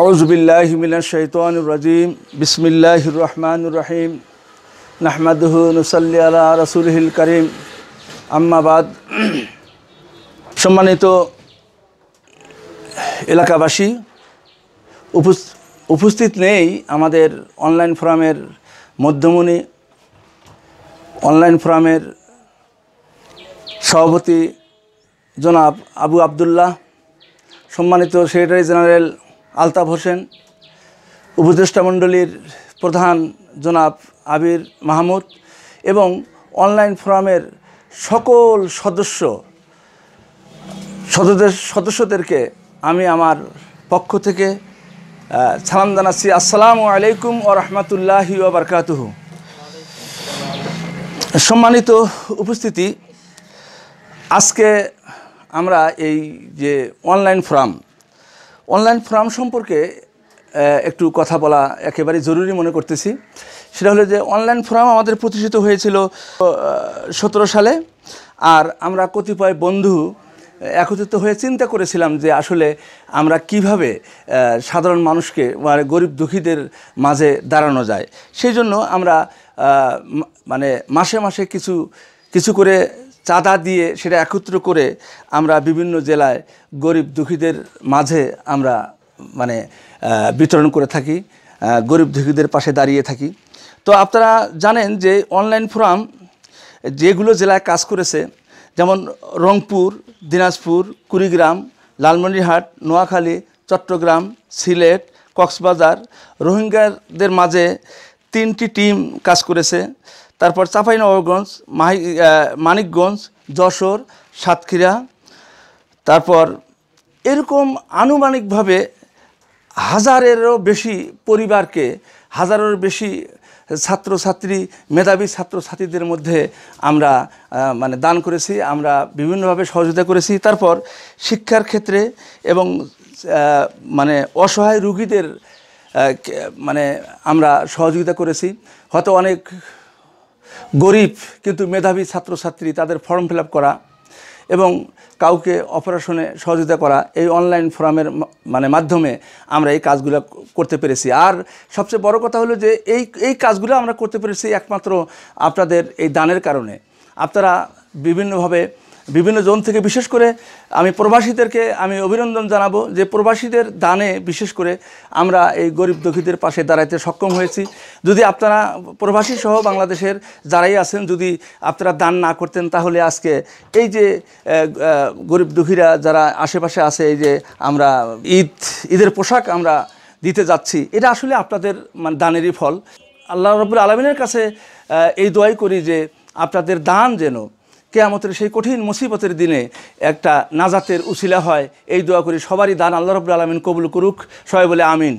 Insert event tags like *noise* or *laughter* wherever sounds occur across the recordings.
আউজবিল্লাহ মিনা শৈতান রাজিম। বিসমিল্লাহ রহমান রাহিম। নাহমাদহ নুসাল্লি আলা রসুলহিল করিম। আম্মাবাদ সম্মানিত এলাকাবাসী উপস্থিত নেই আমাদের অনলাইন ফোরামের মধ্যমণি, অনলাইন ফোরামের সভাপতি জনাব আবু আবদুল্লাহ, সম্মানিত সেক্রেটারি জেনারেল আলতাফ হোসেন, উপদেষ্টা মণ্ডলীর প্রধান জনাব আবির মাহমুদ এবং অনলাইন ফোরামের সকল সদস্য, সদস্যদের, সদস্যদেরকে আমি আমার পক্ষ থেকে সালাম জানাচ্ছি। আসসালামু আলাইকুম ও রহমতুল্লাহি ওবরকাতুহু সম্মানিত উপস্থিতি, আজকে আমরা এই যে অনলাইন ফোরাম অনলাইন ফোরাম সম্পর্কে একটু কথা বলা একেবারে জরুরি মনে করতেছি। সেটা হলো যে, অনলাইন ফোরাম আমাদের প্রতিষ্ঠিত হয়েছিল সতেরো সালে, আর আমরা কতিপয় বন্ধু একত্রিত হয়ে চিন্তা করেছিলাম যে আসলে আমরা কীভাবে সাধারণ মানুষকে মানে গরিব দুঃখীদের মাঝে দাঁড়ানো যায়। সেই জন্য আমরা মানে মাসে মাসে কিছু কিছু করে চাঁদা দিয়ে সেটা একত্র করে আমরা বিভিন্ন জেলায় গরিব দুঃখীদের মাঝে আমরা মানে বিতরণ করে থাকি গরিব দুঃখীদের পাশে দাঁড়িয়ে থাকি। তো আপনারা জানেন যে অনলাইন ফোরাম যেগুলো জেলায় কাজ করেছে, যেমন রংপুর, দিনাজপুর, কুড়িগ্রাম, লালমনিরহাট, নোয়াখালী, চট্টগ্রাম, সিলেট, কক্সবাজার, রোহিঙ্গাদের মাঝে তিনটি টিম কাজ করেছে। তারপর চাঁপাইনবাবগঞ্জ, মাহি মানিকগঞ্জ, যশোর, সাতক্ষীরা, তারপর এরকম আনুমানিকভাবে হাজারেরও বেশি পরিবারকে, হাজারেরও বেশি ছাত্রছাত্রী, মেধাবী ছাত্রছাত্রীদের মধ্যে আমরা মানে দান করেছি, আমরা বিভিন্নভাবে সহযোগিতা করেছি। তারপর শিক্ষার ক্ষেত্রে এবং মানে অসহায় রুগীদের মানে আমরা সহযোগিতা করেছি। হয়তো অনেক গরিব কিন্তু মেধাবী ছাত্রছাত্রী, তাদের ফর্ম ফিল করা এবং কাউকে অপারেশনে সহযোগিতা করা, এই অনলাইন ফোরামের মানে মাধ্যমে আমরা এই কাজগুলো করতে পেরেছি। আর সবচেয়ে বড় কথা হলো যে এই এই কাজগুলো আমরা করতে পেরেছি একমাত্র আপনাদের এই দানের কারণে। আপনারা বিভিন্নভাবে বিভিন্ন জোন থেকে, বিশেষ করে আমি প্রবাসীদেরকে আমি অভিনন্দন জানাব যে প্রবাসীদের দানে, বিশেষ করে আমরা এই গরিব দুঃখীদের পাশে দাঁড়াইতে সক্ষম হয়েছি। যদি আপনারা প্রবাসী সহ বাংলাদেশের যারাই আছেন, যদি আপনারা দান না করতেন, তাহলে আজকে এই যে গরিব দুঃখীরা যারা আশেপাশে আছে, এই যে আমরা ঈদ, ঈদের পোশাক আমরা দিতে যাচ্ছি, এটা আসলে আপনাদের মানে দানেরই ফল। আল্লাহ রবুল আলমিনের কাছে এই দোয়াই করি যে আপনাদের দান যেন কেয়ামতের সেই কঠিন মুসিবতের দিনে একটা নাজাতের উছিলা হয়। এই দোয়া করি সবারই দান আল্লাহ রবুল আলমিন কবুল করুক। সবাই বলে আমিন।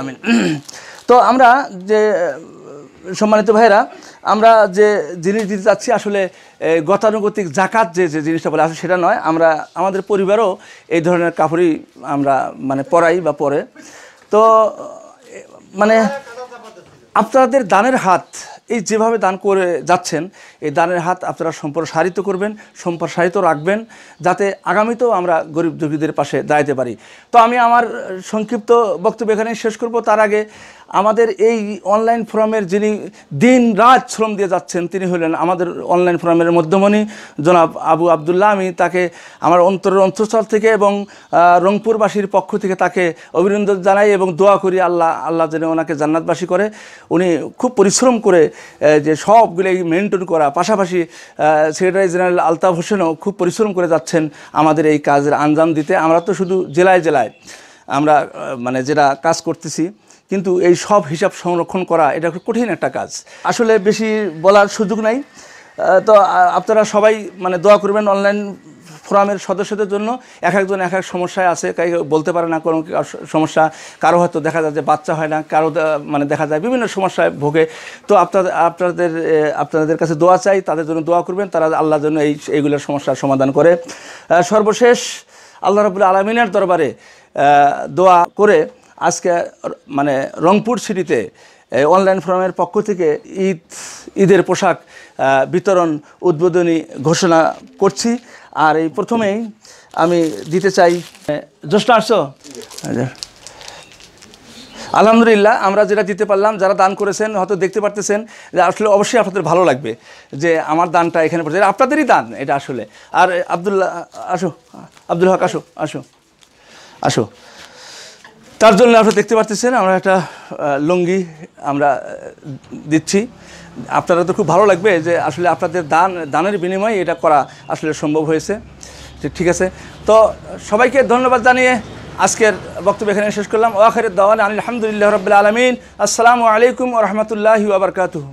আমিন। *clears throat* তো আমরা যে সম্মানিত ভাইরা আমরা যে জিনিস দিতে চাচ্ছি আসলে গতানুগতিক জাকাত যে যে জিনিসটা বলে আসলে সেটা নয়। আমরা আমাদের পরিবারও এই ধরনের কাপড়ই আমরা মানে পরাই বা পরে তো মানে আপনাদের দানের হাত এই যেভাবে দান করে যাচ্ছেন, এই দানের হাত আপনারা সম্প্রসারিত করবেন, সম্প্রসারিত রাখবেন, যাতে আগামীতেও আমরা গরিব দুঃখীদের পাশে দাঁড়াতে পারি। তো আমি আমার সংক্ষিপ্ত বক্তব্য এখানে শেষ করব। তার আগে আমাদের এই অনলাইন ফোরামের যিনি দিন রাত শ্রম দিয়ে যাচ্ছেন, তিনি হলেন আমাদের অনলাইন ফোরামের মধ্যমণি জনাব আবু আবদুল্লাহ। আমি তাকে আমার অন্তরের অন্তঃস্থল থেকে এবং রংপুরবাসীর পক্ষ থেকে তাকে অভিনন্দন জানাই এবং দোয়া করি আল্লাহ আল্লাহ যেন ওনাকে জান্নাতবাসী করে। উনি খুব পরিশ্রম করে যে সবগুলোই মেনটেন করা। পাশাপাশি সেক্রেটারি জেনারেল আলতাফ হোসেনও খুব পরিশ্রম করে যাচ্ছেন আমাদের এই কাজের আঞ্জাম দিতে। আমরা তো শুধু জেলায় জেলায় আমরা মানে যেটা কাজ করতেছি কিন্তু এই সব হিসাব সংরক্ষণ করা এটা কঠিন একটা কাজ। আসলে বেশি বলার সুযোগ নাই। তো আপনারা সবাই মানে দোয়া করবেন অনলাইন ফোরামের সদস্যদের জন্য। এক একজন এক এক সমস্যায় আছে বলতে পারে না কোনো সমস্যা। কারও হয়তো দেখা যায় যে বাচ্চা হয় না, কারও মানে দেখা যায় বিভিন্ন সমস্যায় ভোগে। তো আপনাদের আপনাদের আপনাদের কাছে দোয়া চাই, তাদের জন্য দোয়া করবেন, তারা আল্লাহর জন্য এই, এইগুলোর সমস্যার সমাধান করে। সর্বশেষ আল্লাহ রবুল্লা আলমিনের দরবারে দোয়া করে আজকে মানে রংপুর সিটিতে অনলাইন ফোরামের পক্ষ থেকে ঈদ, ঈদের পোশাক বিতরণ উদ্বোধনী ঘোষণা করছি। আর এই প্রথমেই আমি দিতে চাই জ্যোৎস্না আসছো আচ্ছা। আলহামদুলিল্লাহ, আমরা যেটা দিতে পারলাম, যারা দান করেছেন, হয়তো দেখতে পারতেছেন যে আসলে অবশ্যই আপনাদের ভালো লাগবে যে আমার দানটা এখানে পড়ছে। আপনাদেরই দান, এটা আসলে। আর আবদুল্লাহ, আসো আব্দুল হক, আসো আসো আসো। তার জন্য আপনারা দেখতে পাচ্ছেন আমরা একটা লুঙ্গি আমরা দিচ্ছি। আপনারা তো খুব ভালো লাগবে যে আসলে আপনাদের দান, দানের বিনিময়ে এটা করা আসলে সম্ভব হয়েছে। ঠিক- আছে। তো সবাইকে ধন্যবাদ জানিয়ে আজকের বক্তব্য এখানে শেষ করলাম। ওয়াখের দাওয়ান আলহামদুলিল্লাহ রবিল আলমিন। আসসালামু আলাইকুম রহমতুল্লাহি ওবরকাতুহ